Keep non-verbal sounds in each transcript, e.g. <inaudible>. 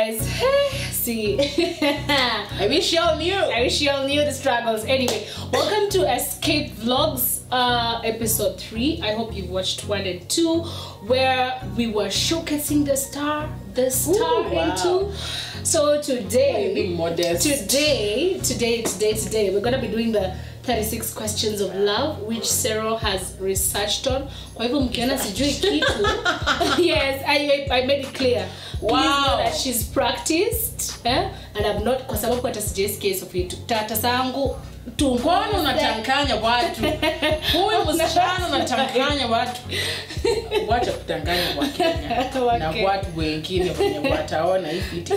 guys. See, <laughs> I wish y'all knew. I wish you all knew the struggles. Anyway, welcome to Escape Vlogs, uh, episode three. I hope you've watched one and two, where we were showcasing the star, the star Ooh, wow. and two. So today, being modest. today, today, today, today, we're gonna be doing the 36 questions of love which Serro has researched on. Kwa hivyo mkiona sijui kitu, <laughs> <laughs> yes, I, I made it clear. Wow. she's practiced eh? and I'm not kwa sababu hata sijaisikia hizo vitu. Tata zangu tumbo. Mbona unatanganya watu? Huyu <laughs> msichana unatanganya watu. Wacha kutanganya Wakenya na watu wengine wenye wataona hii video.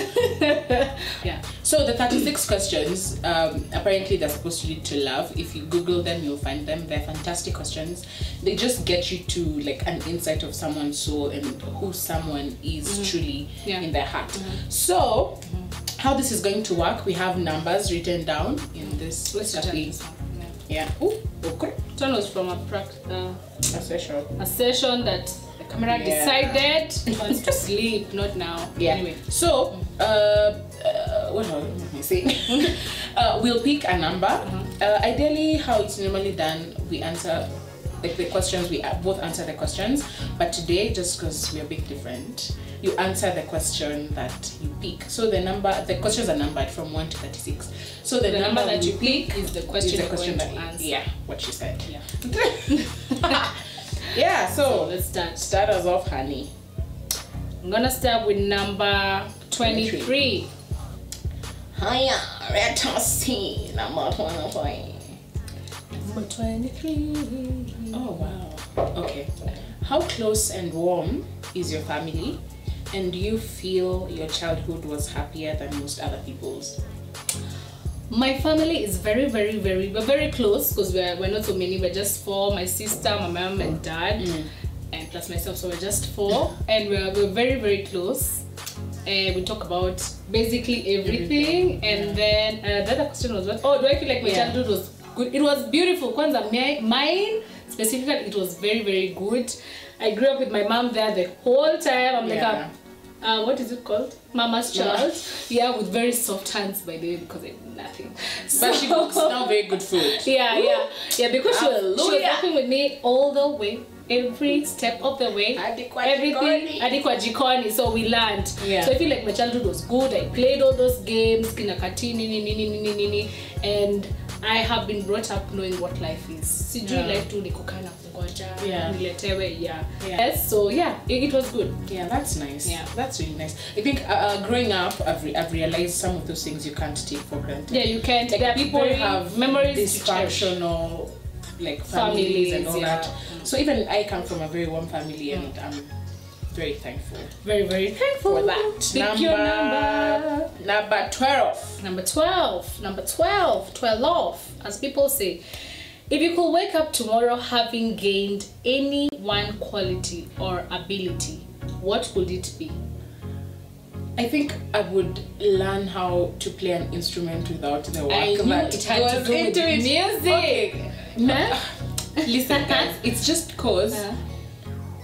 Yeah. So the 36 questions, um, apparently they're supposed to lead to love. If you Google them, you'll find them. They're fantastic questions. They just get you to like an insight of someone's soul and who someone is truly Yeah. in their heart. So, how this is going to work? We have numbers written down in this. Let's that turn this on. Yeah. Yeah. Ooh, okay. One was from a, prac- uh, A session. a session that the camera Yeah. decided <laughs> wants to sleep, not now. Yeah. Anyway. So, uh, uh, what am I saying? <laughs> uh, we'll pick a number. Uh, ideally, how it's normally done, we answer like the questions. We both answer the questions. But today, just because we're a bit different, you answer the question that you pick. So the number, the questions are numbered from one to thirty-six. So the, The number that you pick is the question is the question that answer. yeah, what she said. Yeah. <laughs> Yeah. <laughs> So So let's start. start us off, honey. I'm gonna start with number 23. Hiya, let us see number twenty-three. Number 23. Oh wow. Okay. How close and warm is your family? And do you feel your childhood was happier than most other people's? My family is very, very, very, we're very close because we're, we're not so many. We're just four my sister, my mom, and dad, and plus myself. So we're just four, and we're, we're very, very close. And we talk about basically everything. And then uh, the other question was what? Oh, do I feel like my Yeah. childhood was good? It was beautiful. Kwanza, mi- mine specifically, it was very, very good. I grew up with my mom there the whole time. I'm like Yeah. a uh, what is it called? Mama's child. Yeah, with very soft hands by the way because I did nothing. <laughs> But she cooks now very good food. <laughs> Yeah, yeah, yeah. Because she was, she was working with me all the way, every step of the way, Hadi kwa everything. kwa jikoni. So we learned. Yeah. So I feel like my childhood was good. I played all those games, kina kati, nini, nini, nini, nini, and I have been brought up knowing what life is. Sijui Yeah. life tu ni kukaa na kungoja Yeah. niletewe. Yeah. Yeah. Yes. So yeah, it, it was good. Yeah, that's nice. Yeah. that's really nice. I think uh, uh, growing up, I've, re- I've realized some of those things you can't take for granted. Yeah, you can't. like there people very have memories dysfunctional like families, and all yeah. that. So even I come from a very warm family, and I'm very thankful Very, very thankful for that. Pick your number. Number twelve. Number 12. Number 12. 12. As people say. If you could wake up tomorrow having gained any one quality or ability, what would it be? I think I would learn how to play an instrument without the work I knew that it had to do with into it. music. Okay. Huh? <laughs> Listen, guys, it's just because Uh.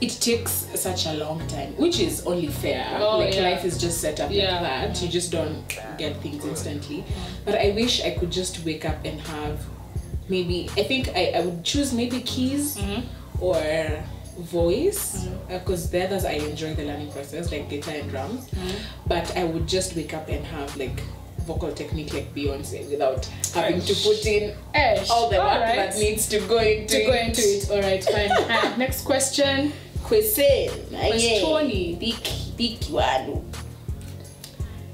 It takes such a long time, which is only fair. Oh, like yeah. life is just set up Yeah. like that. You just don't get things instantly. But I wish I could just wake up and have maybe. I think I, I would choose maybe keys Mm-hmm. or voice because the others I enjoy the learning process like guitar and drums. Mm-hmm. But I would just wake up and have like vocal technique like Beyonce without having to put in all the work that needs to go into to go into it. All right, fine. <laughs> Uh, next question. Cuisine. Questioni. Biki, biki wadu.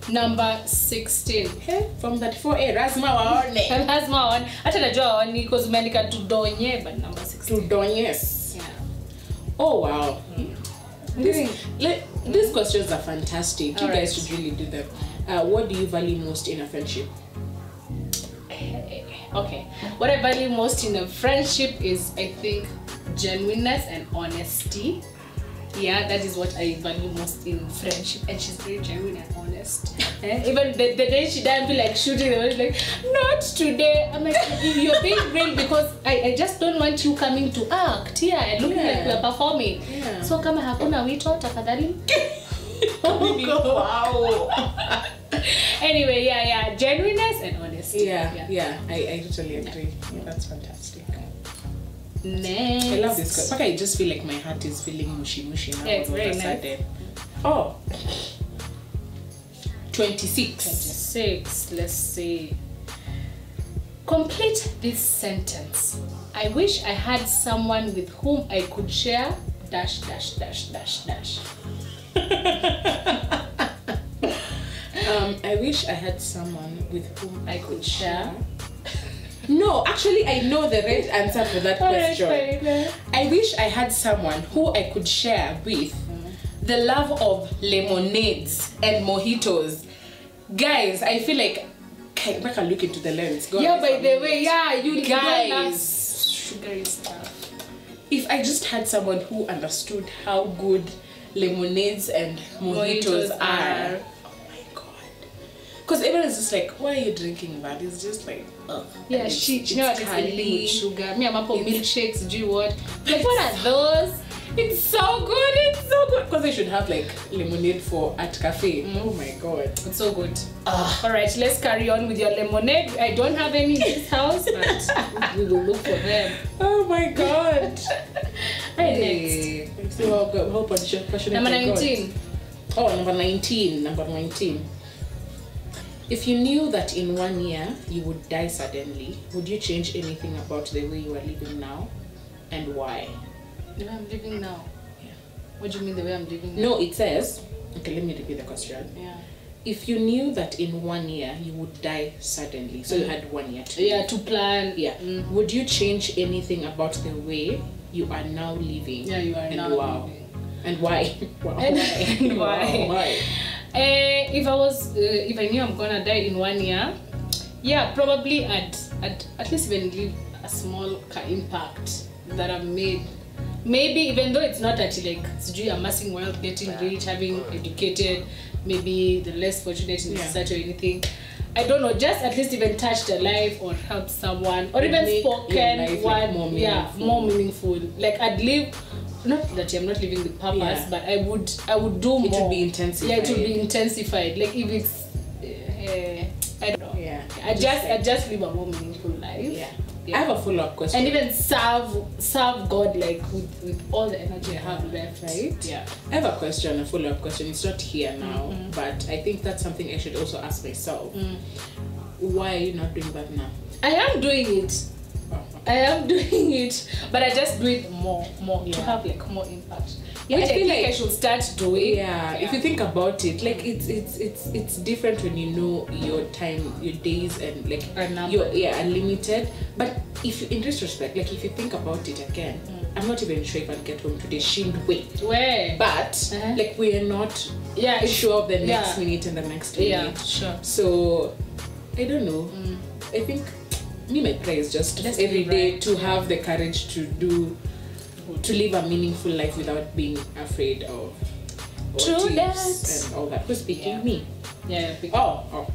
Number 16. Hey, from that 4A, eh, lazima waone. Eh. lazima <laughs> waone hata najua waoni because umeandika tudonye but number 16 Tudonyes. yeah. Oh wow. Hmm. This, le- these questions are fantastic. You guys should really do them. Uh, what do you value most in a friendship? Eh, okay what i value most in a friendship is i think genuineness and honesty yeah that is what i value most in friendship and she's very genuine and honest even the, the day she died feel like shooting the was like not today i'm like you're being real because I, I just don't want you coming to act yeah and looking Yeah. like we're performing Yeah. so kama hakuna wito tafadhali <laughs> oh, <laughs> wow. Anyway, yeah, yeah, genuineness and honesty. Yeah, yeah, I, I totally agree. Yeah, that's fantastic. Next. I love this. Okay, I just feel like my heart is feeling mushy mushy now. Yeah, it's very nice. Oh. 26. 26. Let's see. Complete this sentence. I wish I had someone with whom I could share dash dash dash dash dash. <laughs> Um, I wish I had someone with whom I could share. No, actually, I know the right answer for that question. I wish I had someone who I could share with the love of lemonades and mojitos. Guys, I feel like okay, back and look into the lens. Go Yeah, by the way, yeah, you Guys. guys. Sugary stuff. if I just had someone who understood how good lemonades and mojitos, Mojitos are. are. Oh. Because everyone's just like, why are you drinking that? It's just like, ugh. Yeah, And she, it's, you know what it's curly. with sugar. Me, I'm up on milkshakes, do you what? <laughs> Like, what are those? It's so good, it's so good. Because I should have like lemonade for at cafe. Mm. Oh my god. It's so good. All right, let's carry on with your lemonade. I don't have any in this <laughs> house, but we will look for them. Oh my god. <laughs> Right, Hey. So how, go- how passionate passionate Number I got. 19. Oh, number 19. Number 19. If you knew that in one year you would die suddenly, would you change anything about the way you are living now? And why? The way I'm living now. Yeah. What do you mean the way I'm living now? No, it says, okay, let me repeat the question. Yeah. If you knew that in one year you would die suddenly, so you had one year to Yeah, to plan. Yeah. Mm. Would you change anything about the way you are now living? Yeah, you are and now wow. living. And why? <laughs> wow. And- <laughs> Wow, why? why? <laughs> Eh, if I was, uh, if I knew I'm gonna die in one year, yeah, probably I'd, I'd at least even leave a small impact that I've made. Maybe even though it's not actually like sijui amassing wealth, getting rich, having educated, maybe the less fortunate in Yeah. society or anything. I don't know, just at least even touch their life or help someone or even spoken life, like, one, more yeah, more meaningful. Like I'd live, not that I'm not living with purpose, Yeah. but I would, I would do It more. It would be intensified. Yeah, it will be intensified. Like if it's, uh, I don't know. Yeah. I just, I just live a more meaningful life. Yeah. Yeah. I have a follow up question. And even serve, serve God like with, with all the energy I have left. right? Yeah. I have a question, a follow up question. It's not here now, Mm-hmm. but I think that's something I should also ask myself. Mm. Why are you not doing that now? I am doing it. I am <laughs> doing it, but I just do it more, more to have like more impact. Yeah, Which I I, feel think I should start doing. yeah, if you think about it like it's it's it's it's different when you know your time your days and like your yeah unlimited. but if you in retrospect like if you think about it again i'm not even sure if i'd get home today shind way where, but Uh-huh. like we are not yeah, sure of the next yeah. minute and the next minute yeah, sure. so i don't know i think me my prayer is just Just every day right. to have the courage to do to live a meaningful life without being afraid of True that. and all that. Who's speaking? Yeah. Me. Yeah, Oh, oh.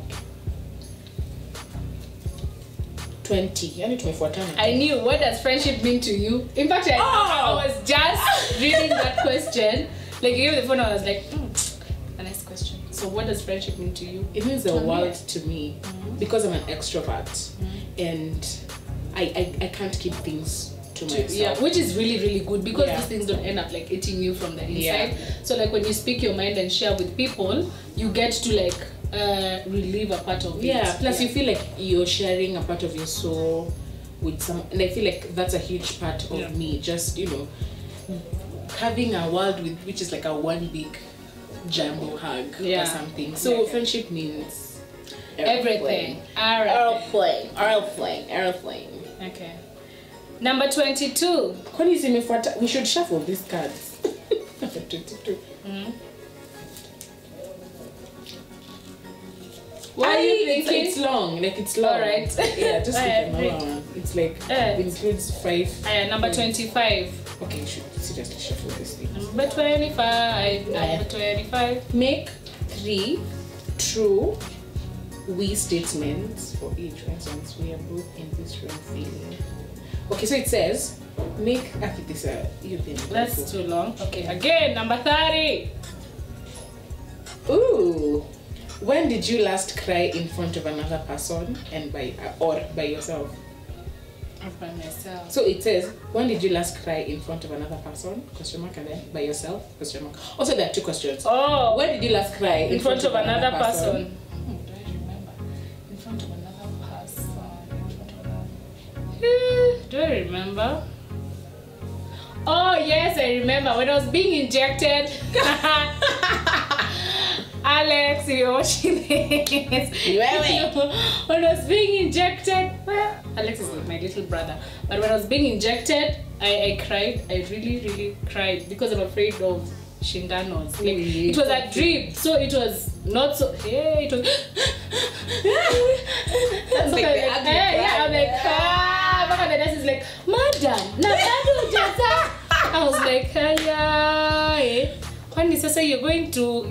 20. Yani tumefuatana. I knew what does friendship mean to you. In fact, I, Oh! I was just reading that <laughs> question. Like you gave the phone, I was like, hmm, a nice question. So, what does friendship mean to you? It means the world to me because I'm an extrovert and I, I, I can't keep things to myself. Yeah, which is really really good because Yeah. these things don't end up like eating you from the inside. Yeah. So like when you speak your mind and share with people, you get to like uh, relieve a part of Yeah, it. plus you feel like you're sharing a part of your soul with some, and I feel like that's a huge part of Yeah. me. Just you know, having a world with which is like a one big jumbo hug Yeah. or something. So Yeah. friendship means everything. Airplane, airplane, airplane. Okay. Number twenty-two. Kwani zimefuata? We should shuffle these cards. Number 22. What are you thinking? It's long, like it's long. Alright. Yeah, just <laughs> Alright, keep them around. It's like Alright. it includes five. Uh, number twenty-five. Okay, you should seriously shuffle this thing. Number twenty-five. Number twenty-five. Make three true we statements for each. For instance, we are both in this room feeling. Okay, so it says make. Uh, you've been. That's too long. Okay. Again, number thirty. Ooh. When did you last cry in front of another person and by or by yourself? By myself. So it says, when did you last cry in front of another person? Question mark and then by yourself? Question mark. Also, there are two questions. Oh, When did you last cry in front of another person. Hmm, Do I remember? Oh yes, I remember when I was being injected. <laughs> Alex, you're watching this. When I was being injected, well, Alex is my little brother. But when I was being injected, I, I cried. I really, really cried because I'm afraid of shindanos. Like, Really? it was a drip, so it was not so. Hey, it was. <laughs> That's So like I'm the ugly yeah. I'm like, ah, back and the nurse is like, madam, na bado hujazaa." I was like, yeah, eh. Kwani sasa you're going to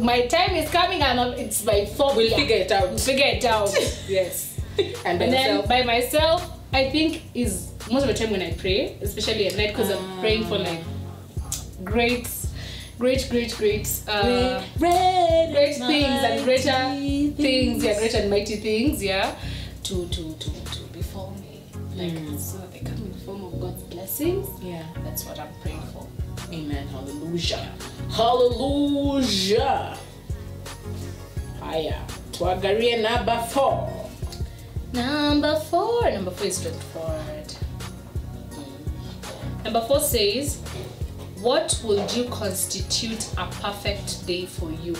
my time is coming and it's my fault. We'll figure it out. We'll figure it out. <laughs> yes. And by And then by myself, I think is most of the time when I pray, especially at night, because I'm praying for like great, great, great, great, uh, Great, great things and greater things, yeah, great and mighty things, yeah, to to to to befall me, like Mm. so they come in the form of God's blessings. Yeah. That's what I'm praying for. Amen. Hallelujah. Hallelujah. Haya. Tuangalie number four. Number four. Number four is straightforward. Number four says, What would you constitute a perfect day for you?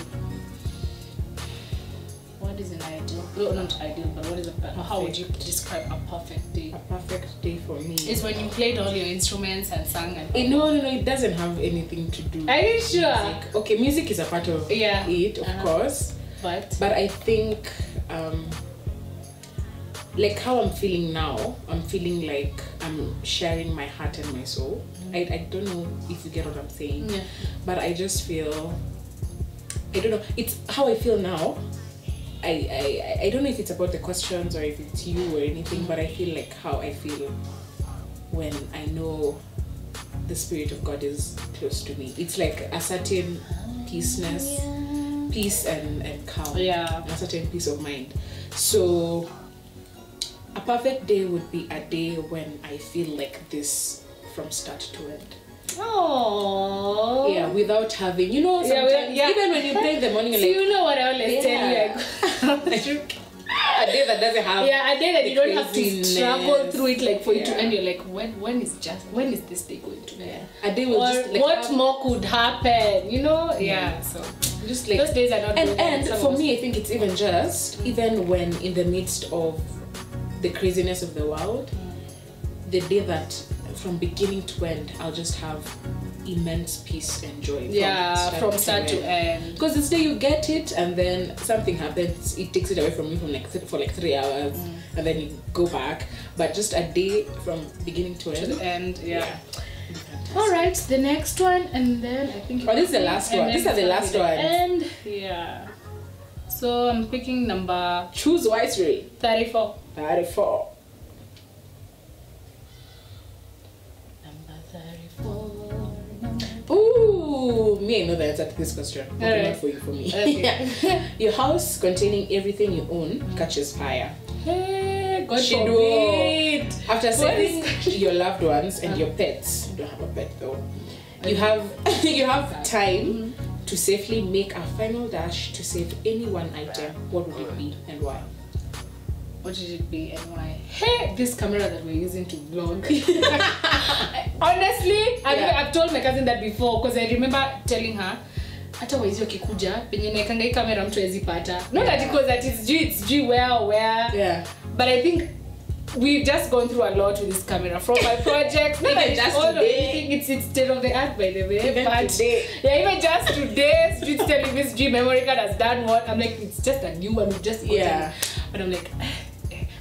Is an ideal? Well, not ideal, but what is a per- how would you describe a perfect day? A perfect day for me. It's when you played all your instruments and sang and. Eh, no, no, no. It doesn't have anything to do. Are you sure? Music. Okay, music is a part of Yeah. it, of Uh-huh. course. But But I think, um, like how I'm feeling now, I'm feeling like I'm sharing my heart and my soul. I, I don't know if you get what I'm saying, Yeah. but I just feel, I don't know, it's how I feel now. I, I, I- don't know if it's about the questions or if it's you or anything, but I feel like how I feel when I know the Spirit of God is close to me. It's like a certain peaceness, peace and, and calm yeah. a certain peace of mind. So, a perfect day would be a day when I feel like this from start to end. Oh. Yeah, without having, you know, Yeah, sometimes we- yeah. even when you play in the morning, So like you know what I Yeah. Like, a day that doesn't have. yeah, a day that you don't have to struggle through it, like for you to end. You're like, when, when is just, when is this day going to end? A day will Or just like what have- more could happen? You know? Mm. Yeah. So just like those days are not. and and for me, I think it's even just even when in the midst of the craziness of the world, the day that from beginning to end, I'll just have immense peace and joy. us- yeah, from start to end. Because this day you get it, and then something happens, it takes it away from you from like th- for like three hours, Mm. and then you go back. But just a day from beginning to To end. end, yeah. Yeah. All right, the next one, and then I think. Oh, this is the last one. These are the last gonna be the ones. End, yeah. So I'm picking number Choose wisely. thirty-four. Thirty-four. Ooh, me I know the answer to this question. Not for you, for me. <laughs> Okay. <laughs> Your house containing everything you own catches fire. Hey, God Shido. forbid. After saving <laughs> your loved ones and ah. your pets, you don't have a pet though. You have you have ah. time mm-hmm. to safely make a final dash to save any one item. What would it be and why? What should it be and why? Hey, this camera that we're using to vlog. <laughs> Honestly, I've, Yeah. I've told my cousin that before because I remember telling her hata waizi wakikuja penye naekanga hii kamera mtu awezi pata not that because that it's due it's due where where Yeah. but i think we've just gone through a lot with this camera from my project <laughs> Not even just all of today. anything, it's it's state of the art by the way Even but today. yeah even just today street telling me street memory card has done what i'm like it's just a new one we just got Yeah. it. but i'm like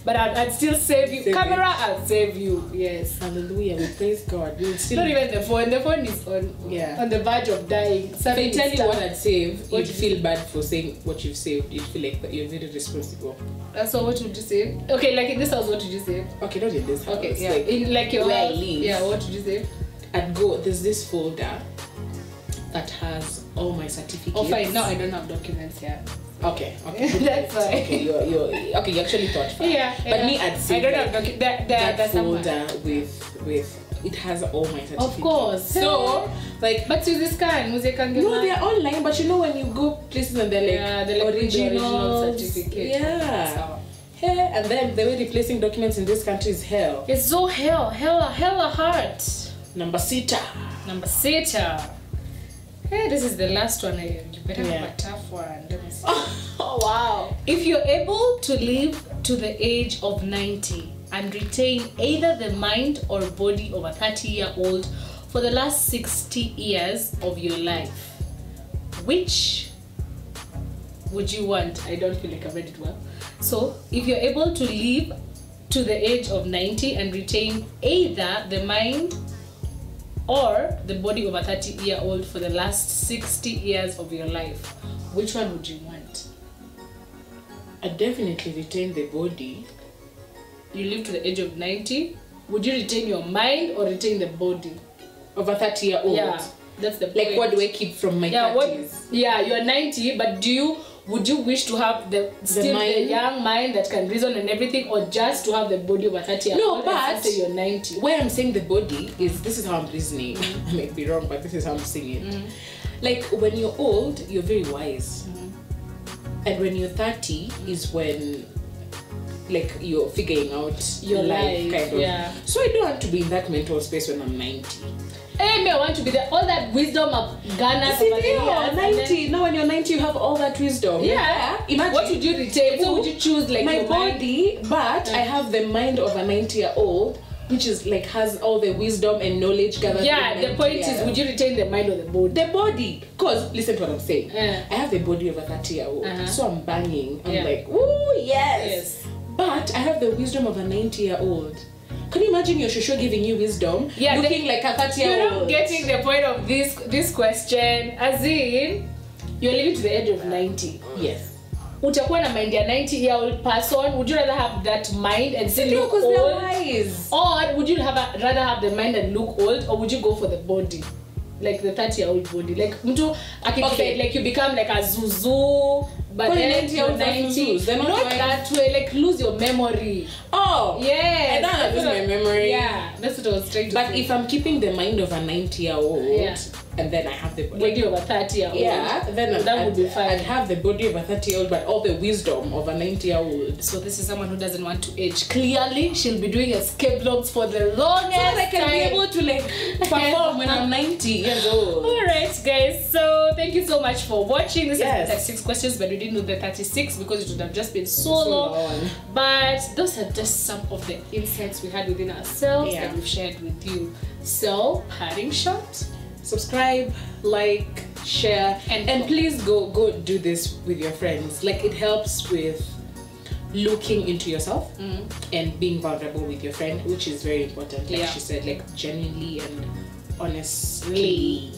but I'd, I'd still save you Save camera i'll save you yes Hallelujah. We praise God. Still not even the phone the phone is on Yeah. on the verge of dying I tell you what. I'd save, What you'd feel bad for saying what you've saved. You'd feel like that you're very responsible. Uh, so what would you save okay like in this house what would you save Okay, not in this house. okay yeah Like, in like your where I live. yeah what would you save I'd go. There's this folder. that has all my certificates. Oh, fine. Now I don't have documents yet. Okay, okay. <laughs> That's fine. Okay, you're, you're, okay, you actually thought far. Yeah. But yeah. me, I'd say I don't like, there, there, that there's someone. folder with, with, it has all my certificates. Of course. So, like, But to this scan, music can get no, they're online, but you know when you go places and they're like, Yeah, they're like original originals. certificate. Yeah. So- Yeah, and then the way replacing documents in this country is hell. It's so hell, hella, hella hard. Number sita. Number sita. Hey, this is the last one. I better Yeah. have a tough one. Let me see. <laughs> Oh, wow. If you're able to live to the age of 90 and retain either the mind or body of a 30 year old for the last 60 years of your life, which would you want? I don't feel like I read it well. So, if you're able to live to the age of 90 and retain either the mind or the body of a 30 year old for the last 60 years of your life, which one would you want? I definitely retain the body. you live to the age of 90 would you retain your mind or retain the body Of a 30 year old. yeah that's the Like, what do I keep from my yeah what yeah you're 90 but do you would you wish to have the still the, mind? young mind that can reason and everything or just to have the body of a 30 year No, old and but- say you're 90 Where I'm saying the body is this is how I'm reasoning. <laughs> I may be wrong, but this is how I'm seeing it. Mm-hmm. Like when you're old, you're very wise. Mm-hmm. And when you're 30 is when like you're figuring out Your life, kind of. yeah. So I don't want to be in that mental space when I'm 90. Hey me I want to be there all that wisdom of Ghana See, over yeah, years and 90. then- Now when you're 90, you have all that wisdom. yeah Imagine. what would you retain so would you choose like my your mind? body, but I have the mind of a 90 year old, which is like has all the wisdom and knowledge gathered. yeah the point is would you retain the mind or the body the body? Cause listen to what I'm saying. Yeah. I have the body of a 30 year old, Uh-huh. so I'm banging. I'm Yeah. like, ooh yes. Yes. But I have the wisdom of a 90 year old. Can you imagine your shosho giving you wisdom? Yeah, looking like a thirty-year-old. You're not getting the point of this this question. As in, you're living to the age of 90. Yes. Utakuwa na mind ya 90 year old person. Would you rather have that mind and still No, look old? wise. Or would you have a, rather have the mind and look old? Or would you go for the body? Like the 30 year old body. Like mtu Okay. like you become like a zuzu. But then 90 you're olds are 90. zuzus? They're not not that way. Like lose your memory. Oh. Yes. I don't lose my memory. Yeah. That's what I was trying to But say. if I'm keeping the mind of a 90 year old, Yeah. And then I have the body of a 30 year old. yeah, then I'd, that would be fine. I'd have the body of a 30 year old, but all the wisdom of a 90 year old. So this is someone who doesn't want to age. Clearly, she'll be doing escape vlogs for the longest So that I can be able to like perform when I'm 90 years old. <laughs> All right, guys. So thank you so much for watching. This Yes. is 36 questions, but we didn't do the 36 because it would have just been so, So long. long. But those are just some of the insights we had within ourselves Yeah. that we've shared with you. So, parting shot. Subscribe, like, share, And- and, please go go do this with your friends. Like it helps with looking into yourself mm. and being vulnerable with your friend, which is very important. Like Yeah. she said, like genuinely and honestly.